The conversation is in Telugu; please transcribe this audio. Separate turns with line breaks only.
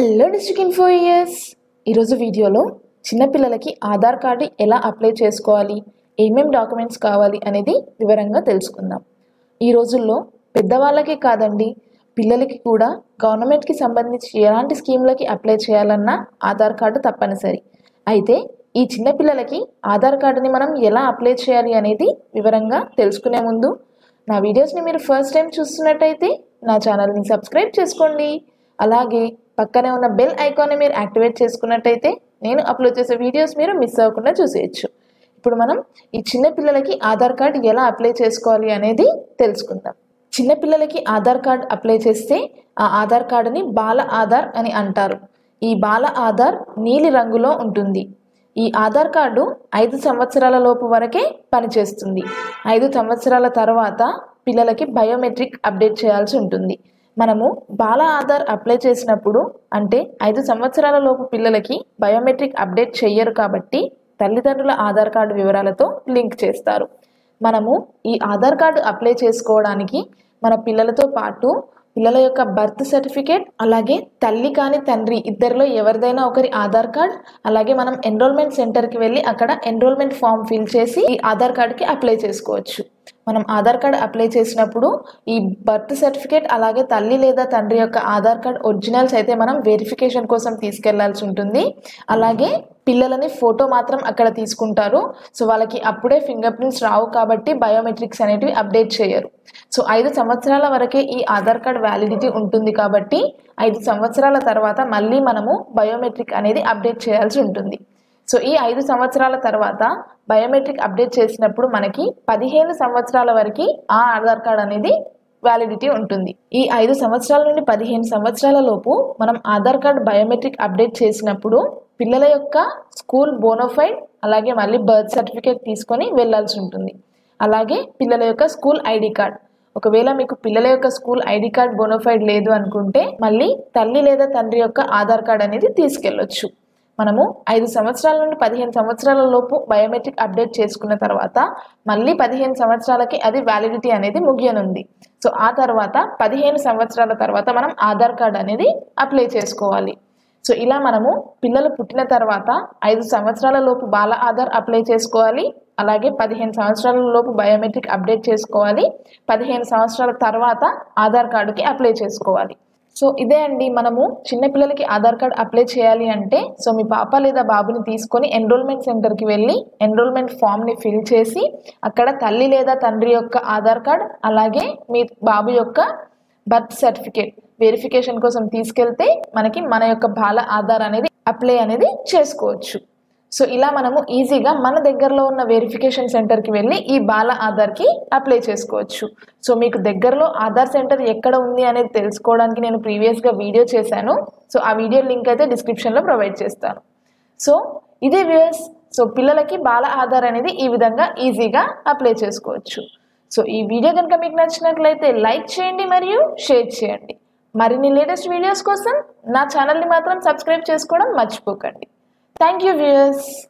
హలో డిస్ట్రిక్ట్ ఇన్ఫో ఇయర్స్ ఈరోజు వీడియోలో చిన్నపిల్లలకి ఆధార్ కార్డు ఎలా అప్లై చేసుకోవాలి ఏమేం డాక్యుమెంట్స్ కావాలి అనేది వివరంగా తెలుసుకుందాం. ఈ రోజుల్లో పెద్దవాళ్ళకే కాదండి పిల్లలకి కూడా గవర్నమెంట్కి సంబంధించి ఎలాంటి స్కీమ్లకి అప్లై చేయాలన్నా ఆధార్ కార్డు తప్పనిసరి. అయితే ఈ చిన్నపిల్లలకి ఆధార్ కార్డుని మనం ఎలా అప్లై చేయాలి అనేది వివరంగా తెలుసుకునే ముందు నా వీడియోస్ని మీరు ఫస్ట్ టైం చూస్తున్నట్టయితే నా ఛానల్ని సబ్స్క్రైబ్ చేసుకోండి. అలాగే పక్కనే ఉన్న బెల్ ఐకాన్ని మీరు యాక్టివేట్ చేసుకున్నట్టయితే నేను అప్లోడ్ చేసే వీడియోస్ మీరు మిస్ అవ్వకుండా చూసేయచ్చు. ఇప్పుడు మనం ఈ చిన్న పిల్లలకి ఆధార్ కార్డ్ ఎలా అప్లై చేసుకోవాలి అనేది తెలుసుకుందాం. చిన్నపిల్లలకి ఆధార్ కార్డ్ అప్లై చేస్తే ఆ ఆధార్ కార్డుని బాల ఆధార్ అని అంటారు. ఈ బాల ఆధార్ నీలి రంగులో ఉంటుంది. ఈ ఆధార్ కార్డు ఐదు సంవత్సరాల లోపు వరకే పనిచేస్తుంది. ఐదు సంవత్సరాల తర్వాత పిల్లలకి బయోమెట్రిక్ అప్డేట్ చేయాల్సి ఉంటుంది. మనము బాల ఆధార్ అప్లై చేసినప్పుడు అంటే ఐదు సంవత్సరాల లోపు పిల్లలకి బయోమెట్రిక్ అప్డేట్ చెయ్యరు కాబట్టి తల్లిదండ్రుల ఆధార్ కార్డు వివరాలతో లింక్ చేస్తారు. మనము ఈ ఆధార్ కార్డు అప్లై చేసుకోవడానికి మన పిల్లలతో పాటు పిల్లల యొక్క బర్త్ సర్టిఫికేట్ అలాగే తల్లి కాని తండ్రి ఇద్దరిలో ఎవరిదైనా ఒకరి ఆధార్ కార్డ్ అలాగే మనం ఎన్రోల్మెంట్ సెంటర్కి వెళ్ళి అక్కడ ఎన్రోల్మెంట్ ఫామ్ ఫిల్ చేసి ఈ ఆధార్ కార్డ్కి అప్లై చేసుకోవచ్చు. మనం ఆధార్ కార్డ్ అప్లై చేసినప్పుడు ఈ బర్త్ సర్టిఫికేట్ అలాగే తల్లి లేదా తండ్రి యొక్క ఆధార్ కార్డ్ ఒరిజినల్స్ అయితే మనం వెరిఫికేషన్ కోసం తీసుకెళ్ళాల్సి ఉంటుంది. అలాగే పిల్లలని ఫోటో మాత్రం అక్కడ తీసుకుంటారు. సో వాళ్ళకి అప్పుడే ఫింగర్ ప్రింట్స్ రావు కాబట్టి బయోమెట్రిక్స్ అనేటివి అప్డేట్ చేయరు. సో ఐదు సంవత్సరాల వరకే ఈ ఆధార్ కార్డ్ వ్యాలిడిటీ ఉంటుంది కాబట్టి ఐదు సంవత్సరాల తర్వాత మళ్ళీ మనము బయోమెట్రిక్ అనేది అప్డేట్ చేయాల్సి ఉంటుంది. సో ఈ ఐదు సంవత్సరాల తర్వాత బయోమెట్రిక్ అప్డేట్ చేసినప్పుడు మనకి పదిహేను సంవత్సరాల వరకు ఆ ఆధార్ కార్డ్ అనేది వ్యాలిడిటీ ఉంటుంది. ఈ ఐదు సంవత్సరాల నుండి పదిహేను సంవత్సరాల లోపు మనం ఆధార్ కార్డ్ బయోమెట్రిక్ అప్డేట్ చేసినప్పుడు పిల్లల యొక్క స్కూల్ బోనోఫైడ్ అలాగే మళ్ళీ బర్త్ సర్టిఫికేట్ తీసుకొని వెళ్ళాల్సి ఉంటుంది. అలాగే పిల్లల యొక్క స్కూల్ ఐడి కార్డ్. ఒకవేళ మీకు పిల్లల యొక్క స్కూల్ ఐడి కార్డ్ బోనోఫైడ్ లేదు అనుకుంటే మళ్ళీ తల్లి లేదా తండ్రి యొక్క ఆధార్ కార్డ్ అనేది తీసుకెళ్ళొచ్చు. మనము ఐదు సంవత్సరాల నుండి పదిహేను సంవత్సరాల లోపు బయోమెట్రిక్ అప్డేట్ చేసుకున్న తర్వాత మళ్ళీ పదిహేను సంవత్సరాలకి అది వ్యాలిడిటీ అనేది ముగియనుంది. సో ఆ తర్వాత పదిహేను సంవత్సరాల తర్వాత మనం ఆధార్ కార్డ్ అనేది అప్లై చేసుకోవాలి. సో ఇలా మనము పిల్లలు పుట్టిన తర్వాత ఐదు సంవత్సరాల లోపు బాల ఆధార్ అప్లై చేసుకోవాలి. అలాగే పదిహేను సంవత్సరాల లోపు బయోమెట్రిక్ అప్డేట్ చేసుకోవాలి. పదిహేను సంవత్సరాల తర్వాత ఆధార్ కార్డుకి అప్లై చేసుకోవాలి. సో ఇదే అండి మనము చిన్నపిల్లలకి ఆధార్ కార్డ్ అప్లై చేయాలి అంటే సో మీ పాప లేదా బాబుని తీసుకొని ఎన్రోల్మెంట్ సెంటర్కి వెళ్ళి ఎన్రోల్మెంట్ ఫామ్ని ఫిల్ చేసి అక్కడ తల్లి లేదా తండ్రి యొక్క ఆధార్ కార్డ్ అలాగే మీ బాబు యొక్క బర్త్ సర్టిఫికేట్ వెరిఫికేషన్ కోసం తీసుకెళ్తే మనకి మన యొక్క బాల ఆధార్ అనేది అప్లై అనేది చేసుకోవచ్చు. సో ఇలా మనము ఈజీగా మన దగ్గరలో ఉన్న వెరిఫికేషన్ సెంటర్కి వెళ్ళి ఈ బాల ఆధార్కి అప్లై చేసుకోవచ్చు. సో మీకు దగ్గరలో ఆధార్ సెంటర్ ఎక్కడ ఉంది అనేది తెలుసుకోవడానికి నేను ప్రీవియస్గా వీడియో చేశాను. సో ఆ వీడియో లింక్ అయితే డిస్క్రిప్షన్లో ప్రొవైడ్ చేస్తాను. సో ఇదే వ్యూస్ సో పిల్లలకి బాల ఆధార్ అనేది ఈ విధంగా ఈజీగా అప్లై చేసుకోవచ్చు. సో ఈ వీడియో కనుక మీకు నచ్చినట్లయితే లైక్ చేయండి మరియు షేర్ చేయండి. మరిన్ని లేటెస్ట్ వీడియోస్ కోసం నా ఛానల్ని మాత్రం సబ్స్క్రైబ్ చేసుకోవడం మర్చిపోకండి. Thank you viewers.